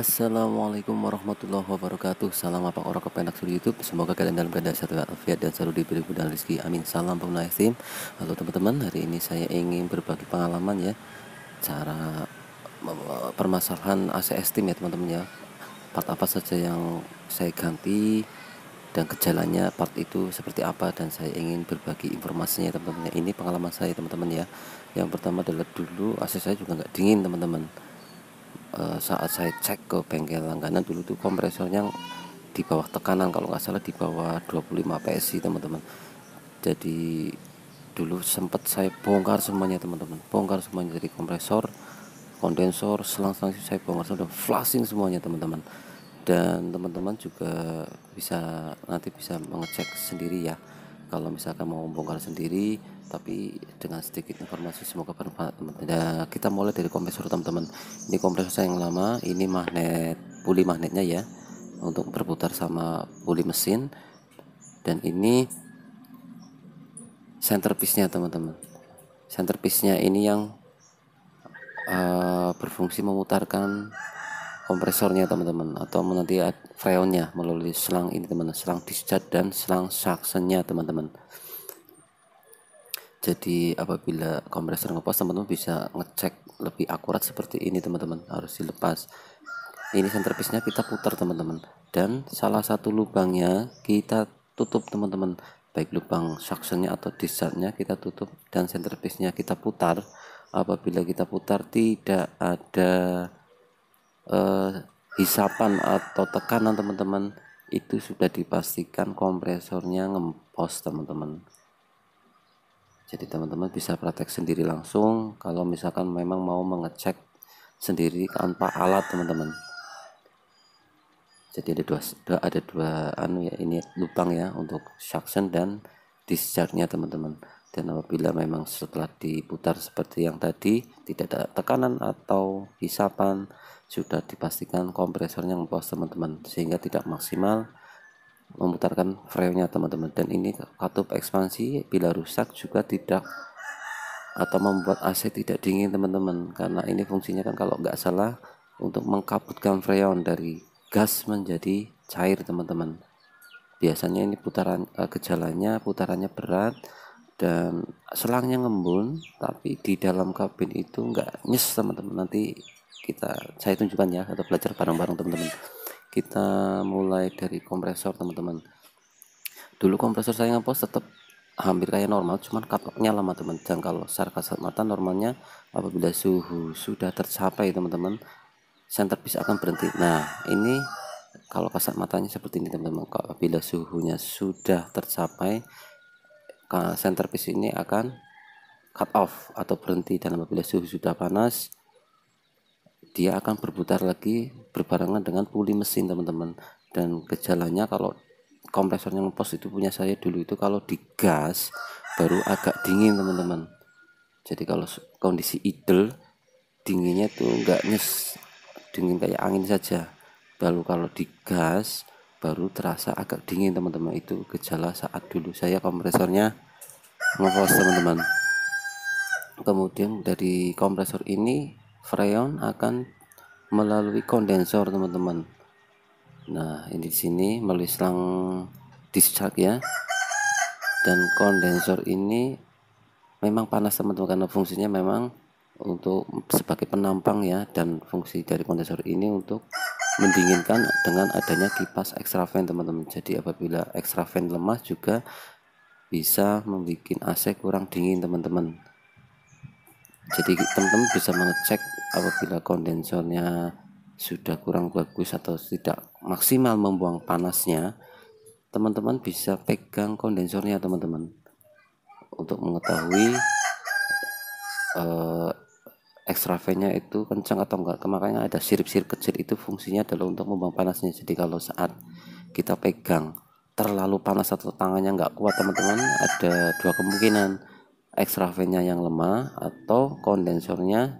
Assalamualaikum warahmatullahi wabarakatuh. Salam apa orang kepenak sur YouTube. Semoga kalian dalam keadaan sehat walafiat dan selalu diberi dan rezeki. Amin. Salam pemenang ekstrim. Halo teman-teman hari ini saya ingin berbagi pengalaman ya. Cara permasalahan AC Steam ya teman-teman ya. Part apa saja yang saya ganti dan gejalanya part itu seperti apa dan saya ingin berbagi informasinya teman-teman. Ya. Ini pengalaman saya teman-teman ya. Yang pertama adalah dulu AC saya juga nggak dingin teman-teman uh, saat saya cek ke bengkel langganan dulu tuh kompresornya di bawah tekanan kalau nggak salah di bawah 25 PSI teman-teman. Jadi dulu sempat saya bongkar semuanya teman-teman. Bongkar semuanya dari kompresor kondensor selang-selang saya bongkar sudah flashing semuanya teman-teman. Dan teman-teman juga bisa nanti bisa mengecek sendiri ya. Kalau misalkan mau bongkar sendiri tapi dengan sedikit informasi semoga bermanfaat nah, kita mulai dari kompresor teman-teman. Ini kompresor saya yang lama ini magnet puli magnetnya ya untuk berputar sama puli mesin. Dan ini centerpiece-nya teman-teman. Centerpiece-nya ini yang uh, berfungsi memutarkan kompresornya teman-teman atau nanti freonnya melalui selang ini teman-teman selang discharge dan selang suctionnya teman-teman jadi apabila kompresor ngepas teman-teman bisa ngecek lebih akurat seperti ini teman-teman. Harus dilepas. Ini centerpiece nya kita putar teman-teman. Dan salah satu lubangnya kita tutup teman-teman. Baik lubang suctionnya atau discharge nya kita tutup dan centerpiece nya kita putar. Apabila kita putar tidak ada eh, hisapan atau tekanan teman-teman. Itu sudah dipastikan kompresornya ngempos teman-teman jadi teman-teman bisa praktek sendiri langsung kalau misalkan memang mau mengecek sendiri tanpa alat teman-teman. Jadi ada dua, ada dua anu ya ini lubang ya untuk suction dan discharge nya teman-teman. Dan apabila memang setelah diputar seperti yang tadi tidak ada tekanan atau hisapan sudah dipastikan kompresornya ngepos teman-teman sehingga tidak maksimal memutarkan freonnya teman-teman. Dan ini katup ekspansi bila rusak juga tidak atau membuat AC tidak dingin teman-teman. Karena ini fungsinya kan kalau nggak salah untuk mengkaputkan freon dari gas menjadi cair teman-teman. Biasanya ini putaran uh, gejalanya putarannya berat dan selangnya ngembun tapi di dalam kabin itu enggak nyes teman-teman. Nanti kita saya tunjukkan ya atau belajar bareng-bareng teman-teman kita mulai dari kompresor teman-teman. Dulu kompresor saya ngepos tetap hampir kayak normal cuman kapaknya lama teman. Dan kalau secara kasat mata normalnya apabila suhu sudah tercapai teman-teman centerpiece akan berhenti. Nah ini kalau kasat matanya seperti ini teman-teman. Apabila suhunya sudah tercapai centerpiece ini akan cut off atau berhenti. Dan apabila suhu sudah panas dia akan berputar lagi berbarengan dengan puli mesin teman-teman. Dan gejalanya kalau kompresornya ngepos itu punya saya dulu itu kalau digas baru agak dingin teman-teman. Jadi kalau kondisi idle dinginnya tuh enggak nyes dingin kayak angin saja. Baru kalau digas baru terasa agak dingin teman-teman. Itu gejala saat dulu saya kompresornya ngepos teman-teman. Kemudian dari kompresor ini freon akan melalui kondensor teman-teman. Nah ini di sini melalui selang discharge ya. Dan kondensor ini memang panas teman-teman karena fungsinya memang untuk sebagai penampang ya. Dan fungsi dari kondensor ini untuk mendinginkan dengan adanya kipas extra fan teman-teman. Jadi apabila extra fan lemah juga bisa membuat AC kurang dingin teman-teman jadi teman-teman bisa mengecek apabila kondensornya sudah kurang bagus atau tidak maksimal membuang panasnya teman-teman bisa pegang kondensornya teman-teman. Untuk mengetahui uh, extra fan-nya itu kencang atau enggak. Makanya ada sirip-sirip kecil itu fungsinya adalah untuk membuang panasnya. Jadi kalau saat kita pegang terlalu panas atau tangannya enggak kuat teman-teman ada dua kemungkinan extra fan-nya yang lemah atau kondensornya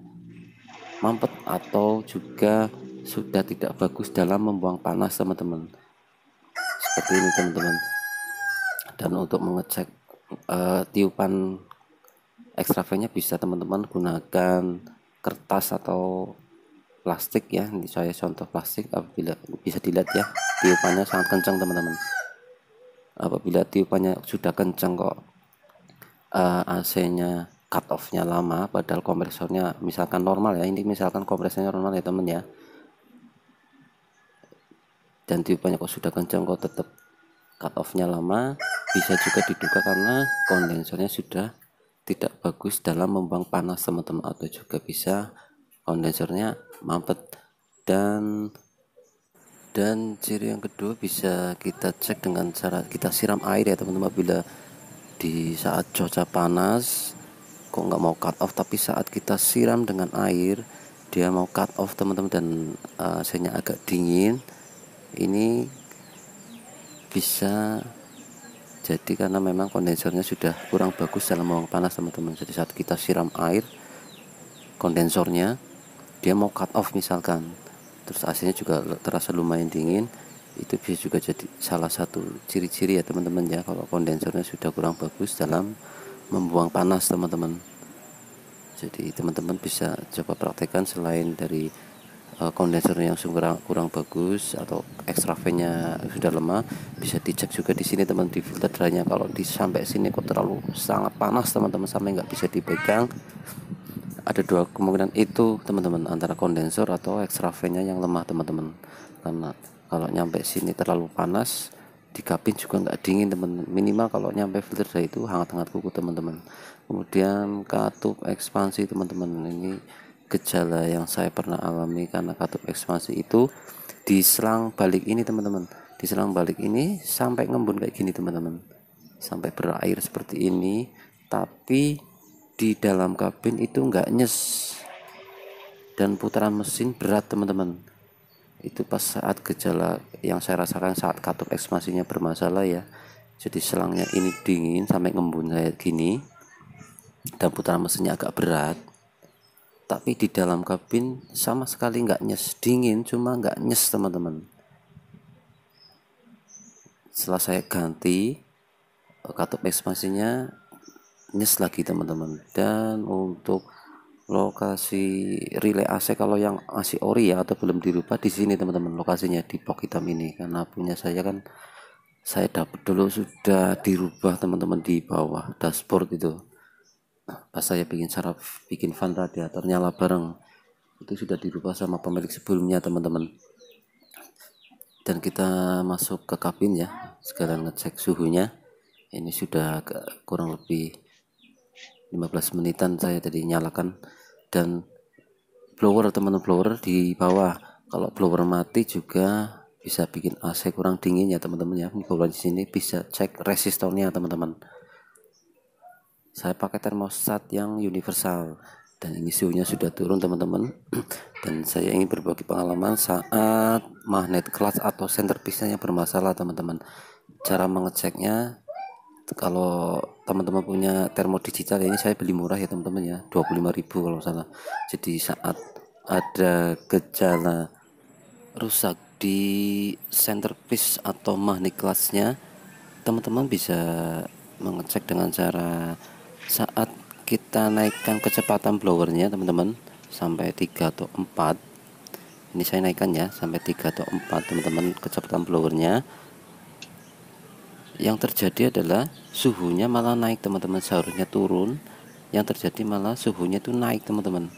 mampet atau juga sudah tidak bagus dalam membuang panas teman-teman. Seperti ini teman-teman. Dan untuk mengecek uh, tiupan extra fan-nya bisa teman-teman gunakan kertas atau plastik ya. Ini saya contoh plastik apabila bisa dilihat ya tiupannya sangat kencang teman-teman. Apabila tiupannya sudah kencang kok uh, eh, AC nya cut off nya lama padahal kompresornya misalkan normal ya ini misalkan kompresornya normal ya teman ya. Dan tiupannya kok sudah kencang kok tetap cut off nya lama bisa juga diduga karena kondensornya sudah tidak bagus dalam membuang panas teman-teman. Atau juga bisa kondensernya mampet. Dan dan ciri yang kedua bisa kita cek dengan cara kita siram air ya teman-teman. Bila di saat cuaca panas kok nggak mau cut off tapi saat kita siram dengan air dia mau cut off teman-teman dan uh, agak dingin ini bisa jadi karena memang kondensernya sudah kurang bagus dalam membuang panas teman-teman. Jadi saat kita siram air kondensornya dia mau cut off misalkan. Terus AC-nya juga terasa lumayan dingin itu bisa juga jadi salah satu ciri-ciri ya teman-teman ya kalau kondensernya sudah kurang bagus dalam membuang panas teman-teman. Jadi teman-teman bisa coba praktekkan selain dari uh, yang kurang kurang bagus atau extra nya sudah lemah bisa dicek juga di sini teman di filter kalau di sampai sini kok terlalu sangat panas teman-teman sampai nggak bisa dipegang ada dua kemungkinan itu teman-teman antara kondensor atau extra fan-nya yang lemah teman-teman. Karena kalau nyampe sini terlalu panas di kabin juga nggak dingin teman. Minimal kalau nyampe filter itu hangat-hangat kuku teman-teman. Kemudian katup ekspansi teman-teman. Ini gejala yang saya pernah alami karena katup ekspansi itu di selang balik ini teman-teman. Di selang balik ini sampai ngembun kayak gini teman-teman. Sampai berair seperti ini tapi di dalam kabin itu enggak nyes. Dan putaran mesin berat teman-teman itu pas saat gejala yang saya rasakan saat katup ekspansinya bermasalah ya. Jadi selangnya ini dingin sampai ngembun kayak gini. Dan putaran mesinnya agak berat. Tapi di dalam kabin sama sekali nggak nyes. Dingin cuma nggak nyes teman-teman. Setelah saya ganti katup ekspansinya nyes lagi teman-teman. Dan untuk lokasi relay AC kalau yang masih ori ya atau belum dirubah di sini teman-teman lokasinya di pok hitam ini. Karena punya saya kan saya dapat dulu sudah dirubah teman-teman di bawah dashboard itu nah, pas saya bikin cara bikin fan radiator nyala bareng itu sudah dirubah sama pemilik sebelumnya teman-teman. Dan kita masuk ke kabin ya sekalian ngecek suhunya. Ini sudah kurang lebih 15 menitan saya tadi nyalakan dan blower teman-teman blower di bawah. Kalau blower mati juga bisa bikin AC kurang dingin ya teman-teman ya. Blower di sini bisa cek resistornya teman-teman. Saya pakai termostat yang universal dan ini suhunya sudah turun teman-teman. Dan saya ingin berbagi pengalaman saat magnet clutch atau centerpiece nya bermasalah teman-teman. Cara mengeceknya kalau teman-teman punya termo digital ini saya beli murah ya teman-teman ya. 25.000 kalau salah. Jadi saat ada gejala rusak di centerpiece atau magnet kelasnya teman-teman bisa mengecek dengan cara saat kita naikkan kecepatan blowernya teman-teman sampai 3 atau 4 ini saya naikkan ya sampai 3 atau 4 teman-teman kecepatan blowernya yang terjadi adalah suhunya malah naik teman-teman. Seharusnya turun. Yang terjadi malah suhunya itu naik teman-teman.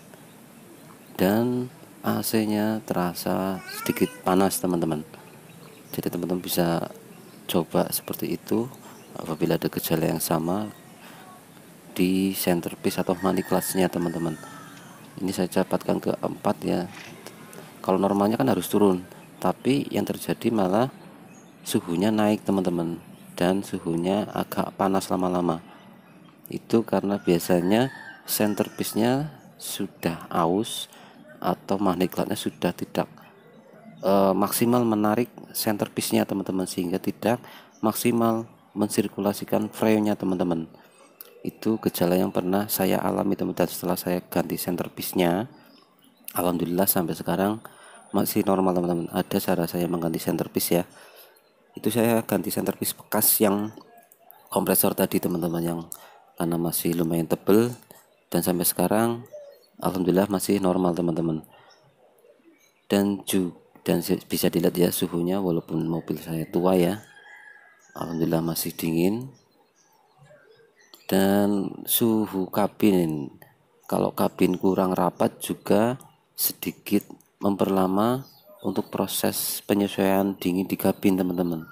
Dan AC nya terasa sedikit panas teman-teman. Jadi teman-teman bisa coba seperti itu apabila ada gejala yang sama di centerpiece atau money classnya teman-teman. Ini saya dapatkan ke 4 ya. Kalau normalnya kan harus turun tapi yang terjadi malah suhunya naik teman-teman dan suhunya agak panas lama-lama. Itu karena biasanya centerpiece-nya sudah aus atau magnet sudah tidak e, maksimal menarik centerpiece-nya teman-teman sehingga tidak maksimal mensirkulasikan freonnya teman-teman. Itu gejala yang pernah saya alami teman-teman setelah saya ganti centerpiece-nya Alhamdulillah sampai sekarang masih normal teman-teman. Ada cara saya mengganti centerpiece ya itu saya ganti centerpiece bekas yang kompresor tadi teman-teman yang karena masih lumayan tebel. Dan sampai sekarang alhamdulillah masih normal teman-teman. Dan juga dan bisa dilihat ya suhunya walaupun mobil saya tua ya. Alhamdulillah masih dingin. Dan suhu kabin kalau kabin kurang rapat juga sedikit memperlama untuk proses penyesuaian dingin di kabin teman-teman.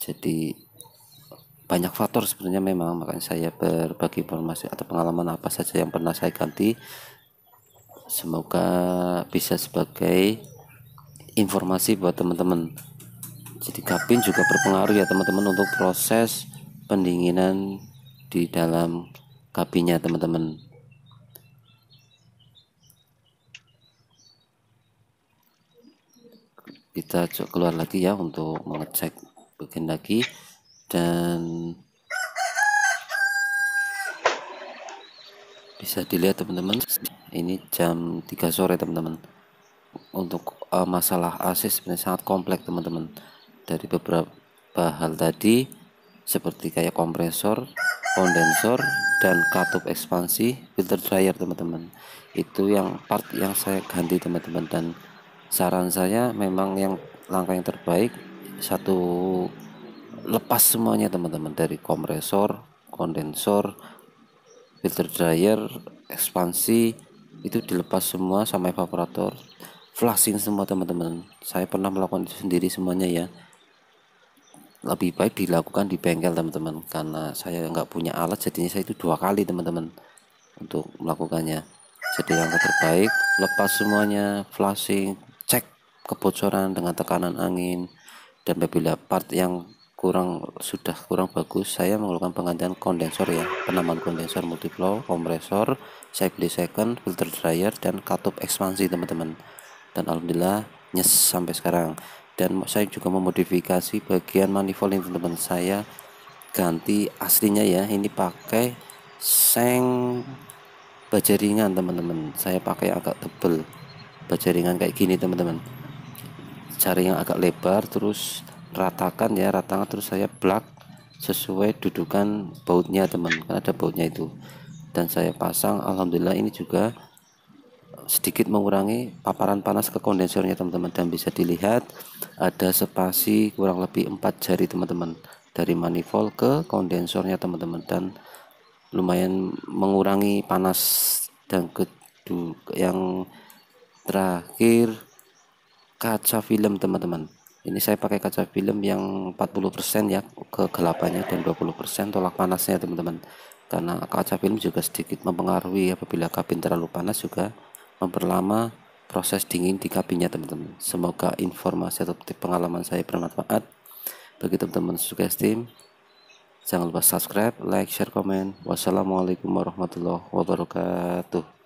Jadi banyak faktor sebenarnya memang makanya saya berbagi informasi atau pengalaman apa saja yang pernah saya ganti. Semoga bisa sebagai informasi buat teman-teman. Jadi kabin juga berpengaruh ya teman-teman untuk proses pendinginan di dalam kabinnya teman-teman kita keluar lagi ya untuk mengecek bagian lagi. Dan bisa dilihat teman-teman ini jam 3 sore teman-teman. Untuk uh, masalah AC sebenarnya sangat kompleks teman-teman. Dari beberapa hal tadi seperti kayak kompresor kondensor dan katup ekspansi filter dryer teman-teman. Itu yang part yang saya ganti teman-teman. Dan saran saya memang yang langkah yang terbaik satu lepas semuanya teman-teman dari kompresor kondensor filter dryer ekspansi itu dilepas semua sama evaporator. Flashing semua teman-teman. Saya pernah melakukan itu sendiri semuanya ya. Lebih baik dilakukan di bengkel teman-teman karena saya nggak punya alat jadinya saya itu dua kali teman-teman untuk melakukannya. Jadi yang terbaik lepas semuanya flashing kebocoran dengan tekanan angin. Dan apabila part yang kurang sudah kurang bagus saya melakukan penggantian kondensor ya. Penamaan kondensor multiflow kompresor saya beli second filter dryer dan katup ekspansi teman-teman. Dan alhamdulillah nyes sampai sekarang. Dan saya juga memodifikasi bagian manifold ini teman-teman. Saya ganti aslinya ya. Ini pakai seng baja ringan teman-teman. Saya pakai agak tebel baja ringan kayak gini teman-teman cari yang agak lebar terus ratakan ya ratakan terus saya blak sesuai dudukan bautnya teman. Kan ada bautnya itu. Dan saya pasang Alhamdulillah ini juga sedikit mengurangi paparan panas ke kondensornya teman-teman. Dan bisa dilihat ada spasi kurang lebih empat jari teman-teman dari manifold ke kondensornya teman-teman. Dan lumayan mengurangi panas dan ke yang terakhir kaca film teman-teman. Ini saya pakai kaca film yang 40% ya kegelapannya dan 20% tolak panasnya teman-teman. Karena kaca film juga sedikit mempengaruhi apabila kabin terlalu panas juga memperlama proses dingin di kabinnya teman-teman. Semoga informasi atau pengalaman saya bermanfaat. Bagi teman-teman suggestim jangan lupa subscribe like share komen. Wassalamualaikum warahmatullahi wabarakatuh